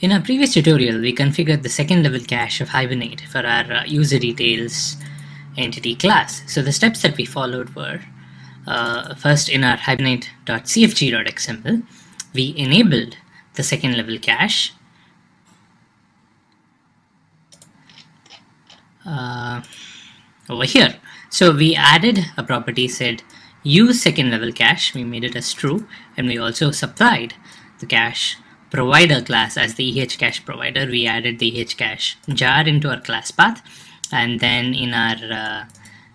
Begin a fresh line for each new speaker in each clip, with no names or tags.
In our previous tutorial, we configured the second level cache of Hibernate for our uh, user details entity class. So the steps that we followed were uh, first in our hibernate.cfg.xml, we enabled the second level cache. Uh, over here. So we added a property said use second level cache. We made it as true and we also supplied the cache provider class as the EH cache provider. We added the EH cache jar into our class path and then in our uh,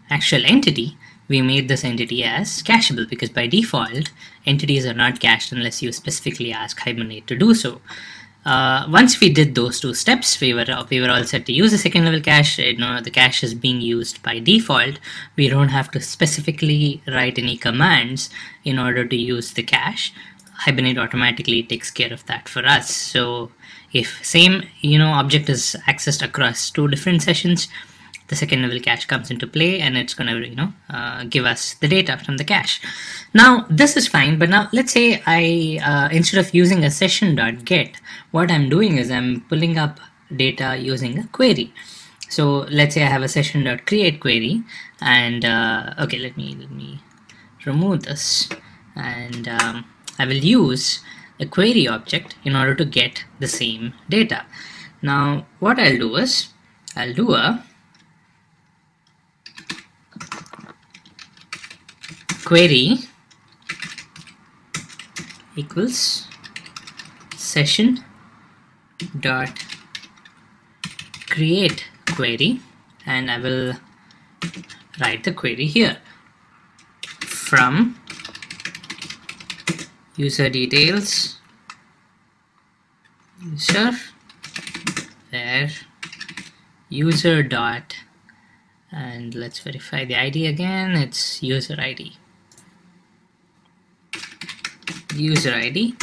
actual entity we made this entity as cacheable because by default entities are not cached unless you specifically ask Hibernate to do so. Uh, once we did those two steps, we were we were all set to use a second level cache. You know, the cache is being used by default. We don't have to specifically write any commands in order to use the cache. Hibernate automatically takes care of that for us. So if same you know object is accessed across two different sessions, the second level cache comes into play and it's going to you know uh, give us the data from the cache now this is fine but now let's say I uh, instead of using a session.get what I'm doing is I'm pulling up data using a query so let's say I have a session.create query and uh, okay let me let me remove this and um, I will use a query object in order to get the same data. Now what I'll do is I'll do a query equals session dot create query and I will write the query here from user details user where user dot and let's verify the ID again it's user ID user id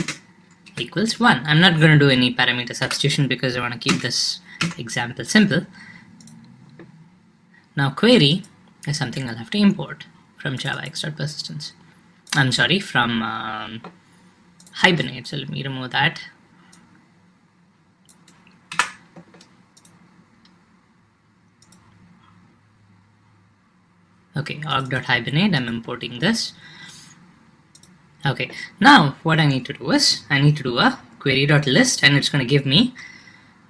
equals 1. I'm not going to do any parameter substitution because I want to keep this example simple. Now query is something I'll have to import from javax.persistence. I'm sorry, from um, Hibernate. So let me remove that. Okay, org.hibernate, I'm importing this. Okay, now what I need to do is I need to do a query.list and it's going to give me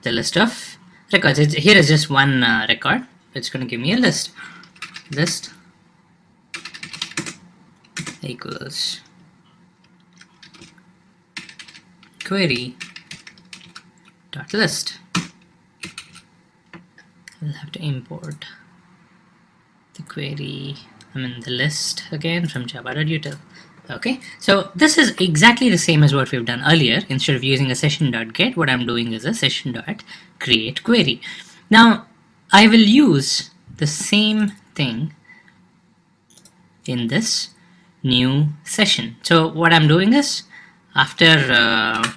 the list of records. It's, here is just one uh, record. It's going to give me a list. List equals query dot list. I'll have to import the query, I mean the list again from java.util. Okay, so this is exactly the same as what we've done earlier. Instead of using a session.get, what I'm doing is a session.create query. Now, I will use the same thing in this new session. So what I'm doing is, after uh,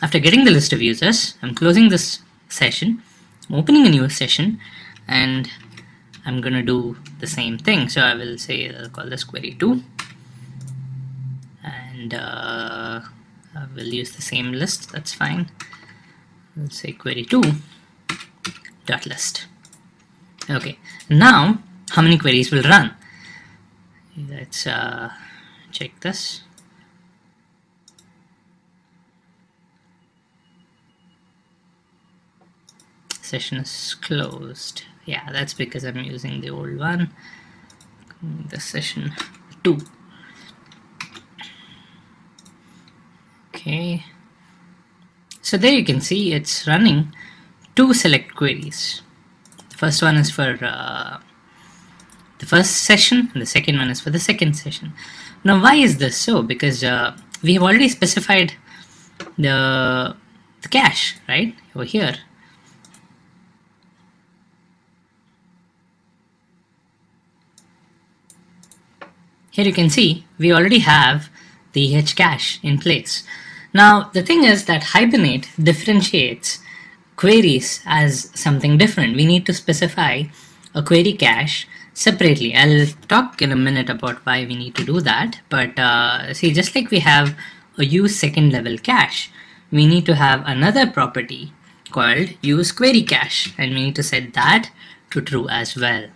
after getting the list of users, I'm closing this session, I'm opening a new session, and I'm gonna do the same thing. So I will say I'll call this query 2 and uh, we'll use the same list that's fine. We'll say query 2 dot list. Okay now how many queries will run? Let's uh, check this session is closed. Yeah that's because I'm using the old one. The session 2 okay. So there you can see it's running two select queries. The first one is for uh, the first session and the second one is for the second session. Now why is this so? Because uh, we have already specified the the cache right over here here you can see we already have the H cache in place now, the thing is that Hibernate differentiates queries as something different. We need to specify a query cache separately. I'll talk in a minute about why we need to do that. But uh, see, just like we have a use second level cache, we need to have another property called use query cache and we need to set that to true as well.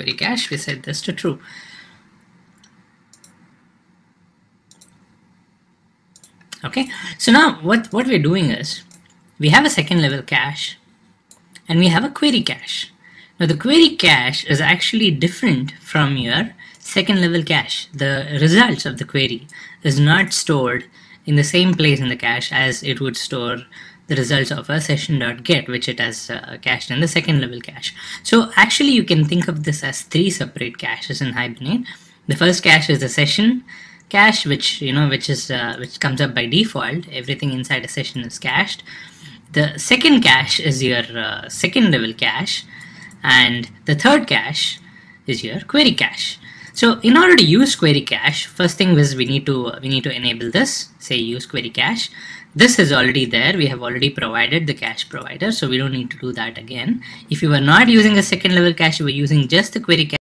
Query cache, we set this to true. Okay, so now what, what we're doing is we have a second level cache and we have a query cache. Now the query cache is actually different from your second level cache. The results of the query is not stored in the same place in the cache as it would store the results of a session.get which it has uh, cached in the second level cache. So actually you can think of this as three separate caches in Hibernate. The first cache is the session cache which you know which is uh, which comes up by default everything inside a session is cached the second cache is your uh, second level cache and the third cache is your query cache so in order to use query cache, first thing is we need to we need to enable this, say use query cache. This is already there. We have already provided the cache provider, so we don't need to do that again. If you were not using a second level cache, you were using just the query cache